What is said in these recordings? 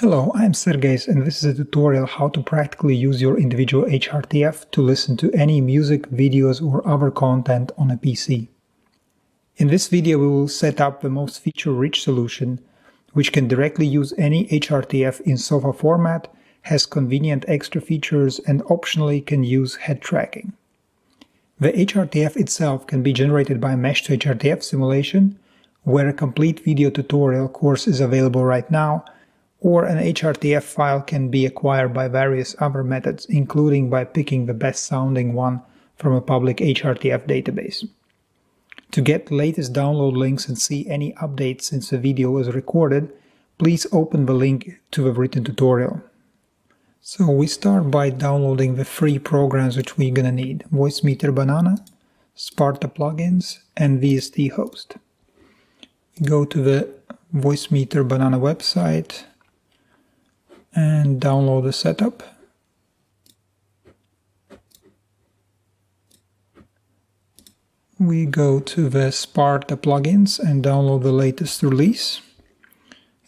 Hello, I'm Sergejs and this is a tutorial how to practically use your individual HRTF to listen to any music, videos or other content on a PC. In this video we will set up the most feature-rich solution which can directly use any HRTF in SOFA format, has convenient extra features and optionally can use head tracking. The HRTF itself can be generated by Mesh2HRTF simulation, where a complete video tutorial course is available right now or an HRTF file can be acquired by various other methods, including by picking the best sounding one from a public HRTF database. To get latest download links and see any updates since the video was recorded, please open the link to the written tutorial. So we start by downloading the three programs which we're gonna need, Voicemeeter Banana, Sparta plugins, and VST host. Go to the Voicemeeter Banana website, and download the setup. We go to the Sparta plugins and download the latest release.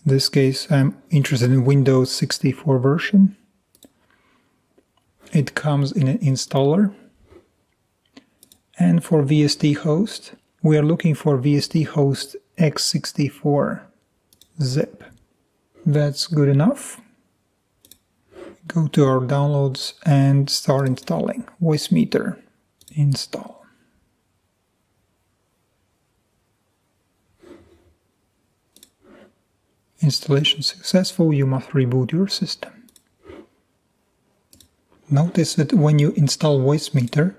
In this case, I'm interested in Windows 64 version. It comes in an installer. And for VST host, we are looking for VST host x64 zip. That's good enough go to our downloads and start installing Voicemeeter install. Installation successful, you must reboot your system. Notice that when you install Voicemeeter,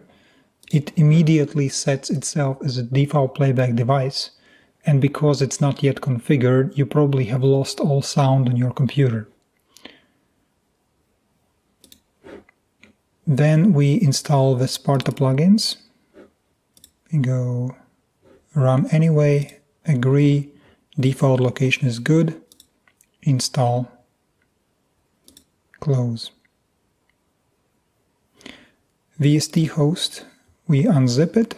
it immediately sets itself as a default playback device, and because it's not yet configured, you probably have lost all sound on your computer. Then we install the Sparta plugins. We go run anyway, agree, default location is good, install, close. VST host, we unzip it.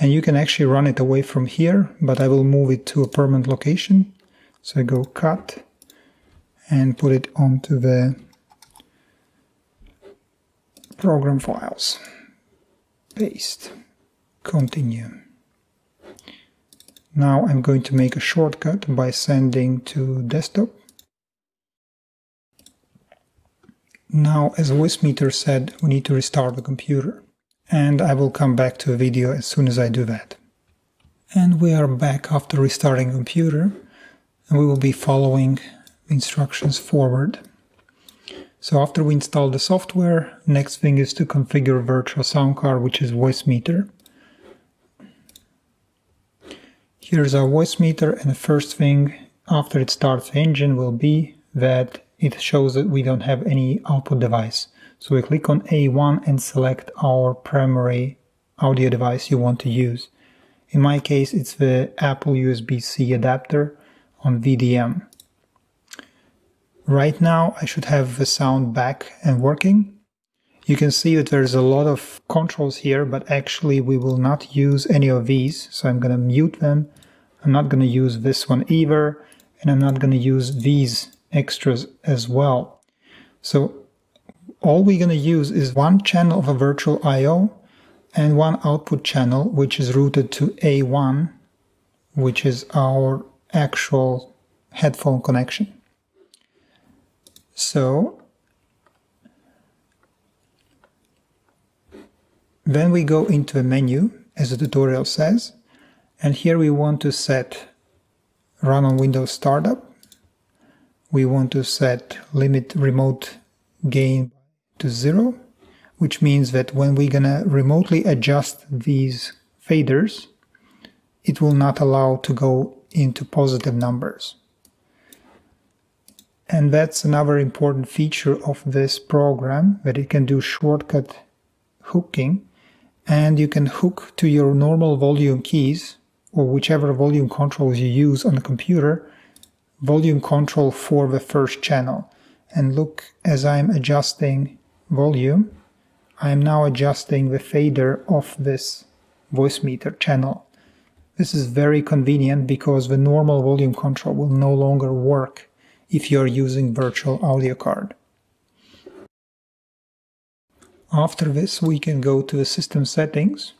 And you can actually run it away from here, but I will move it to a permanent location. So I go cut, and put it onto the program files. Paste. Continue. Now I'm going to make a shortcut by sending to desktop. Now, as Voicemeeter said, we need to restart the computer. And I will come back to a video as soon as I do that. And we are back after restarting computer. And we will be following instructions forward. So after we install the software, next thing is to configure virtual sound card, which is Voicemeeter. Here's our Voicemeeter and the first thing after it starts the engine will be that it shows that we don't have any output device. So we click on A1 and select our primary audio device you want to use. In my case, it's the Apple USB-C adapter on WDM. Right now I should have the sound back and working. You can see that there's a lot of controls here, but actually we will not use any of these. So I'm going to mute them. I'm not going to use this one either. And I'm not going to use these extras as well. So all we're going to use is one channel of a virtual I.O. and one output channel, which is routed to A1, which is our actual headphone connection. So then we go into a menu as the tutorial says and here we want to set run on Windows Startup. We want to set limit remote gain to zero which means that when we're gonna remotely adjust these faders it will not allow to go into positive numbers. And that's another important feature of this program, that it can do shortcut hooking. And you can hook to your normal volume keys, or whichever volume controls you use on the computer, volume control for the first channel. And look, as I'm adjusting volume, I'm now adjusting the fader of this Voicemeeter channel. This is very convenient because the normal volume control will no longer work if you're using virtual audio card. After this, we can go to the system settings,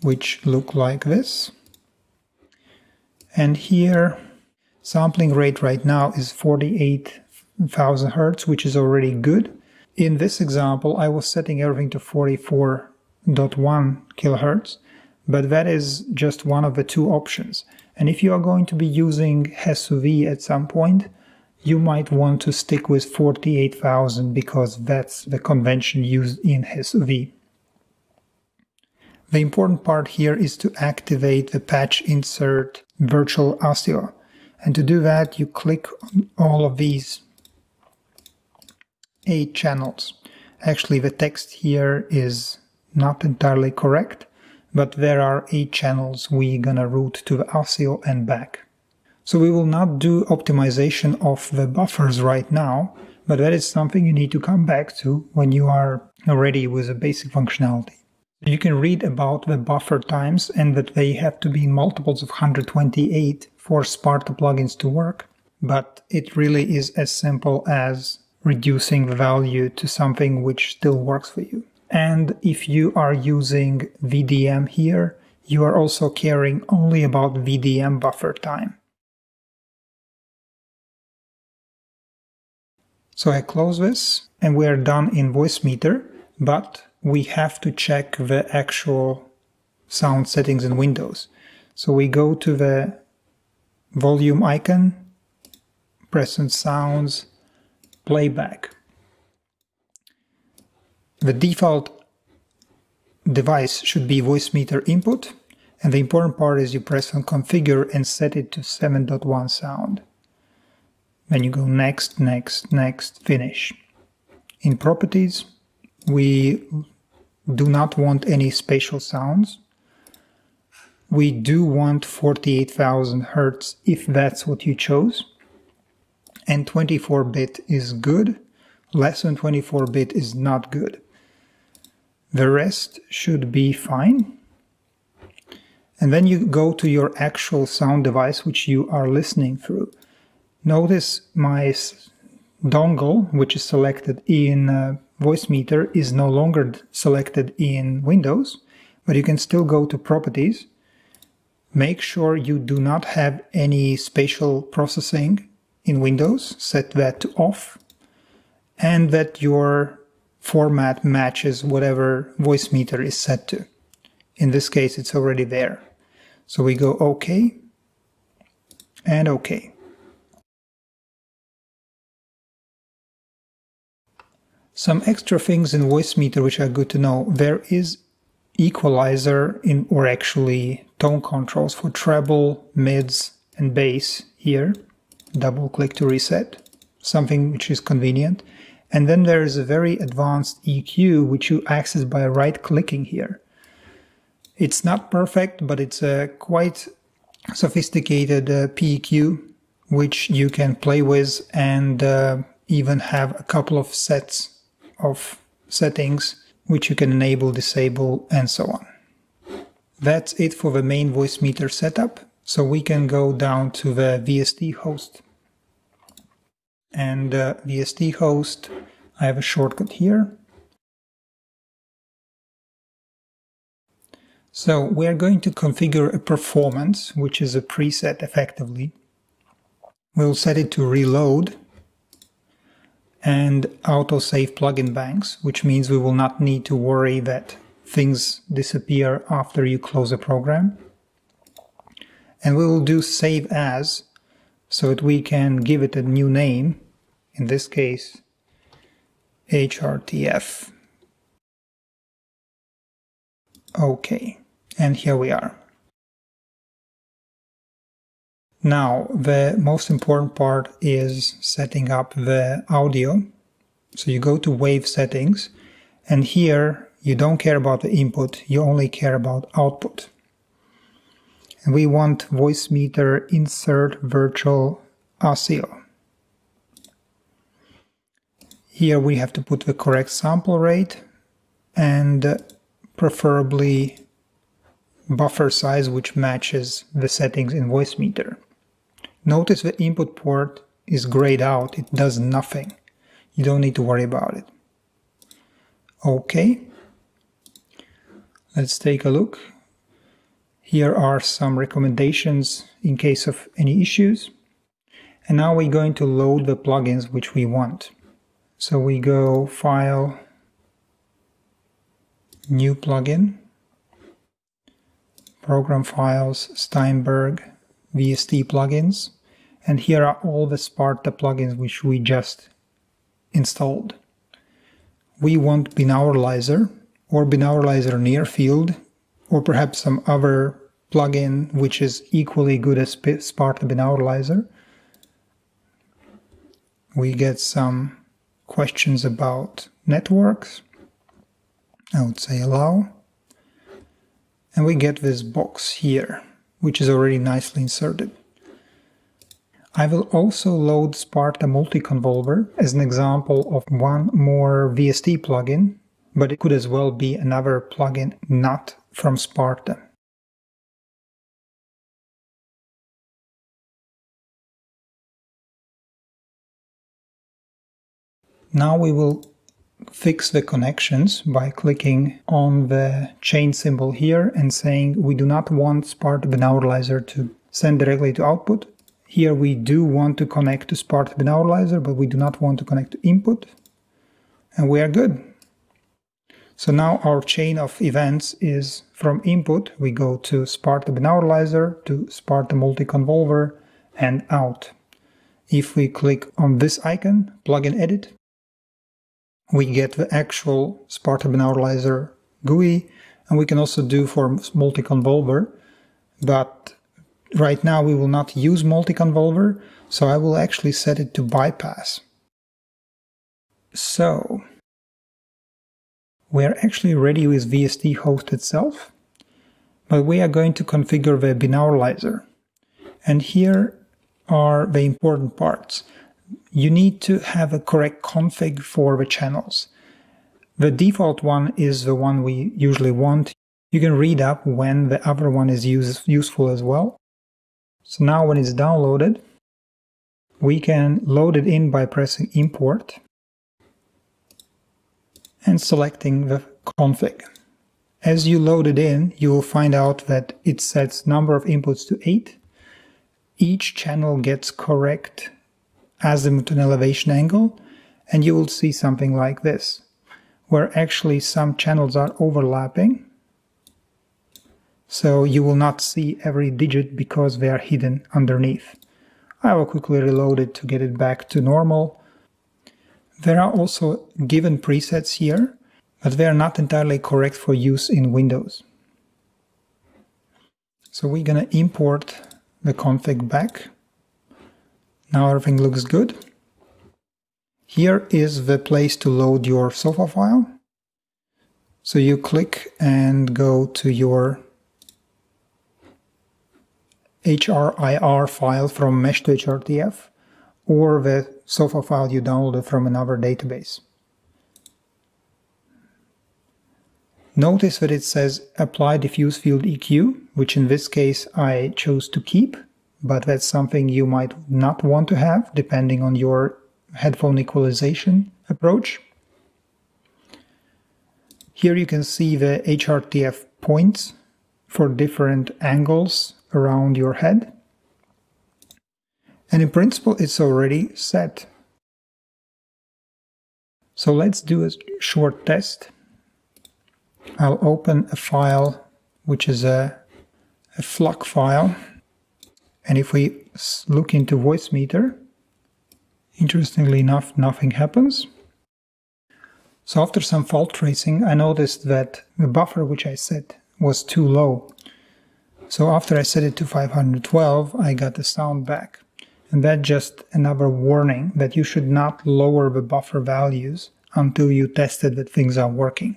which look like this. And here, sampling rate right now is 48,000 Hertz, which is already good. In this example, I was setting everything to 44.1 kilohertz, but that is just one of the two options. And if you are going to be using HeSuVi at some point, you might want to stick with 48,000 because that's the convention used in HeSuVi. The important part here is to activate the patch insert virtual audio. And to do that, you click on all of these eight channels. Actually, the text here is not entirely correct, but there are eight channels we gonna route to the audio and back. So we will not do optimization of the buffers right now, but that is something you need to come back to when you are ready with a basic functionality. You can read about the buffer times and that they have to be in multiples of 128 for Sparta plugins to work, but it really is as simple as reducing the value to something which still works for you. And if you are using WDM here, you are also caring only about WDM buffer time. So I close this and we are done in Voicemeeter, but we have to check the actual sound settings in Windows. So we go to the volume icon, press on sounds, playback. The default device should be Voicemeeter input, and the important part is you press on configure and set it to 7.1 sound. Then you go next, next, next, finish. In properties, we do not want any spatial sounds. We do want 48,000 Hertz if that's what you chose. And 24-bit is good. Less than 24-bit is not good. The rest should be fine. And then you go to your actual sound device which you are listening through. Notice my dongle, which is selected in uh, Voicemeeter, is no longer selected in Windows, but you can still go to Properties. Make sure you do not have any spatial processing in Windows, set that to off, and that your format matches whatever Voicemeeter is set to. In this case, it's already there. So we go OK and OK. Some extra things in Voicemeeter which are good to know. There is equalizer in or actually tone controls for treble, mids and bass here. Double click to reset, something which is convenient. And then there is a very advanced EQ which you access by right clicking here. It's not perfect, but it's a quite sophisticated uh, PEQ which you can play with and uh, even have a couple of sets of settings which you can enable, disable, and so on. That's it for the main Voicemeeter setup. So we can go down to the VST host. And uh, VST host, I have a shortcut here. So we're going to configure a performance, which is a preset effectively. We'll set it to reload and autosave plugin banks, which means we will not need to worry that things disappear after you close a program. And we will do save as so that we can give it a new name, in this case, HRTF. Okay, and here we are. Now, the most important part is setting up the audio. So you go to wave settings and here you don't care about the input, you only care about output. And we want Voicemeeter insert virtual audio. Here we have to put the correct sample rate and uh, preferably buffer size which matches the settings in Voicemeeter. Notice the input port is grayed out, it does nothing. You don't need to worry about it. Okay, let's take a look. Here are some recommendations in case of any issues. And now we're going to load the plugins which we want. So we go File, New Plugin, Program Files, Steinberg, VST plugins. And here are all the Sparta plugins which we just installed. We want Binauralizer or Binauralizer Near Field or perhaps some other plugin which is equally good as Sparta Binauralizer. We get some questions about networks. I would say allow. And we get this box here, which is already nicely inserted. I will also load Sparta Multiconvolver as an example of one more VST plugin, but it could as well be another plugin not from Sparta. Now we will fix the connections by clicking on the chain symbol here and saying we do not want Sparta Binauralizer to send directly to output. Here we do want to connect to Sparta Binauralizer, but we do not want to connect to input. And we are good. So now our chain of events is from input, we go to Sparta Binauralizer, to Sparta Multiconvolver, and out. If we click on this icon, plugin edit, we get the actual Sparta Binauralizer GUI, and we can also do for multi-convolver, but right now we will not use multi-convolver, so I will actually set it to bypass. So, we're actually ready with VST host itself, but we are going to configure the binauralizer. And here are the important parts you need to have a correct config for the channels. The default one is the one we usually want. You can read up when the other one is use, useful as well. So now when it's downloaded, we can load it in by pressing import and selecting the config. As you load it in, you will find out that it sets number of inputs to 8. Each channel gets correct azimuth and elevation angle, and you will see something like this, where actually some channels are overlapping. So you will not see every digit because they are hidden underneath. I will quickly reload it to get it back to normal. There are also given presets here, but they are not entirely correct for use in Windows. So we're gonna import the config back. Now everything looks good. Here is the place to load your SOFA file. So you click and go to your HRIR file from Mesh2HRTF or the SOFA file you downloaded from another database. Notice that it says apply diffuse field EQ, which in this case I chose to keep but that's something you might not want to have depending on your headphone equalization approach. Here you can see the HRTF points for different angles around your head. And in principle, it's already set. So let's do a short test. I'll open a file, which is a, a file. And if we look into Voicemeeter, interestingly enough, nothing happens. So after some fault tracing, I noticed that the buffer which I set was too low. So after I set it to 512, I got the sound back. And that's just another warning that you should not lower the buffer values until you tested that things are working.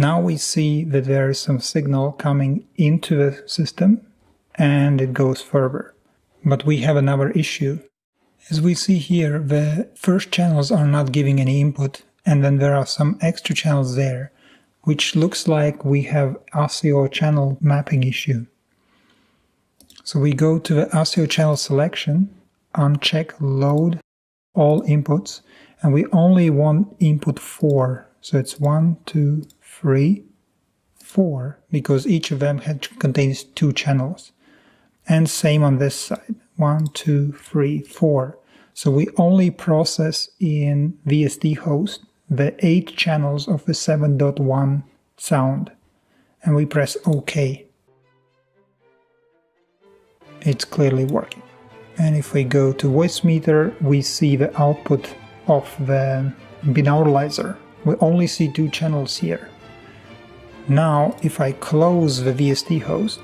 Now we see that there is some signal coming into the system and it goes further. But we have another issue. As we see here, the first channels are not giving any input and then there are some extra channels there which looks like we have ASIO channel mapping issue. So we go to the ASIO channel selection, uncheck load all inputs, and we only want input 4. So it's 1, 2, 3, 4, because each of them contains two channels. And same on this side, 1, 2, 3, 4. So we only process in VST host the 8 channels of the 7.1 sound and we press OK. It's clearly working. And if we go to Voicemeeter, we see the output of the binauralizer. We only see two channels here. Now, if I close the VST host,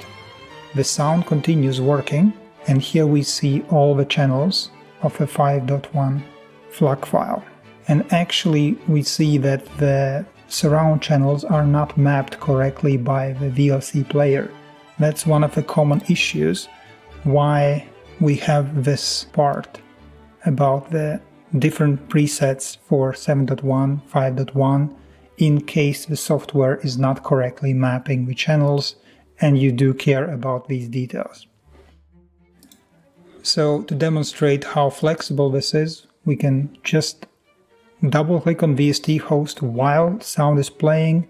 the sound continues working, and here we see all the channels of a 5.1 FLAC file. And actually, we see that the surround channels are not mapped correctly by the VLC player. That's one of the common issues why we have this part about the different presets for 7.1, 5.1 in case the software is not correctly mapping the channels and you do care about these details. So to demonstrate how flexible this is, we can just double click on VST host while sound is playing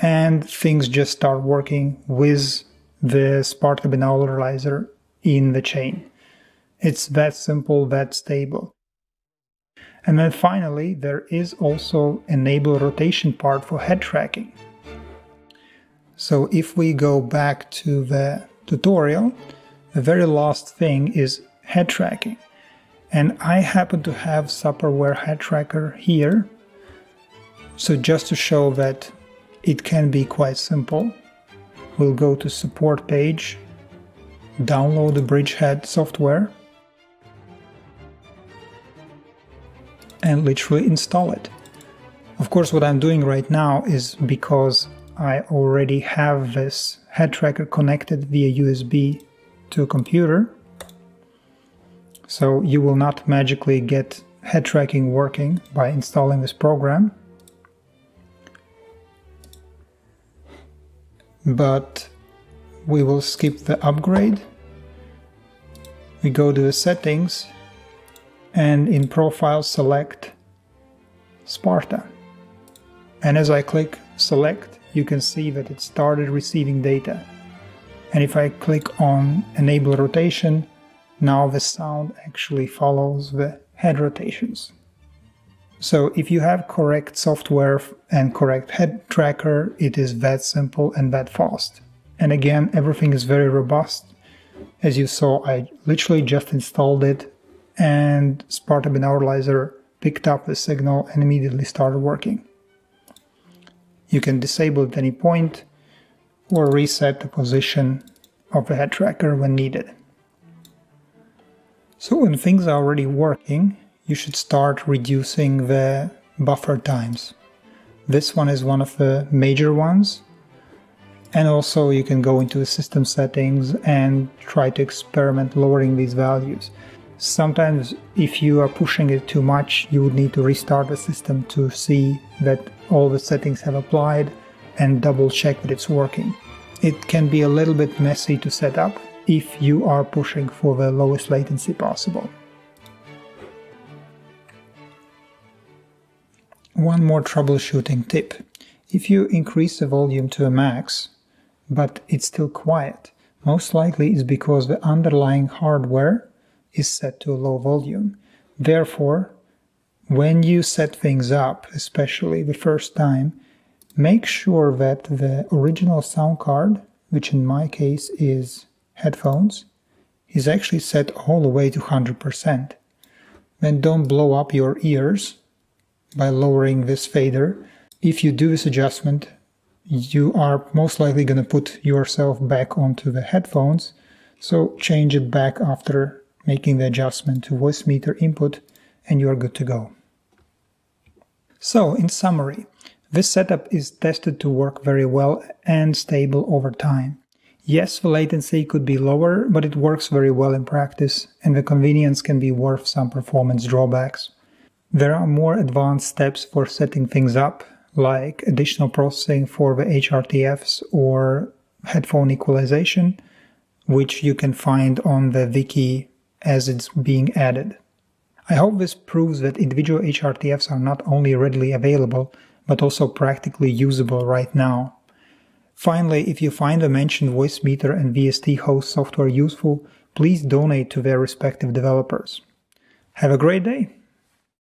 and things just start working with the Sparta binauralizer in the chain. It's that simple, that stable. And then finally, there is also enable rotation part for head tracking. So if we go back to the tutorial, the very last thing is head tracking. And I happen to have Supperware head tracker here. So just to show that it can be quite simple, we'll go to support page, download the Bridgehead software, and literally install it. Of course, what I'm doing right now is because I already have this head tracker connected via USB to a computer, so you will not magically get head tracking working by installing this program. But we will skip the upgrade. We go to the settings and in profile select Sparta. And as I click select, you can see that it started receiving data. And if I click on enable rotation, now the sound actually follows the head rotations. So if you have correct software and correct head tracker, it is that simple and that fast. And again, everything is very robust. As you saw, I literally just installed it and Sparta Binauralizer picked up the signal and immediately started working. You can disable at any point or reset the position of the head tracker when needed. So when things are already working, you should start reducing the buffer times. This one is one of the major ones. And also you can go into the system settings and try to experiment lowering these values. Sometimes if you are pushing it too much, you would need to restart the system to see that all the settings have applied and double check that it's working. It can be a little bit messy to set up, if you are pushing for the lowest latency possible. One more troubleshooting tip. If you increase the volume to a max, but it's still quiet, most likely is because the underlying hardware is set to a low volume. Therefore, when you set things up, especially the first time, make sure that the original sound card, which in my case is headphones is actually set all the way to 100%. Then don't blow up your ears by lowering this fader. If you do this adjustment, you are most likely going to put yourself back onto the headphones, so change it back after making the adjustment to Voicemeeter input and you are good to go. So, in summary, this setup is tested to work very well and stable over time. Yes, the latency could be lower, but it works very well in practice, and the convenience can be worth some performance drawbacks. There are more advanced steps for setting things up, like additional processing for the HRTFs or headphone equalization, which you can find on the wiki as it's being added. I hope this proves that individual HRTFs are not only readily available, but also practically usable right now. Finally, if you find the mentioned Voicemeeter and VST host software useful, please donate to their respective developers. Have a great day!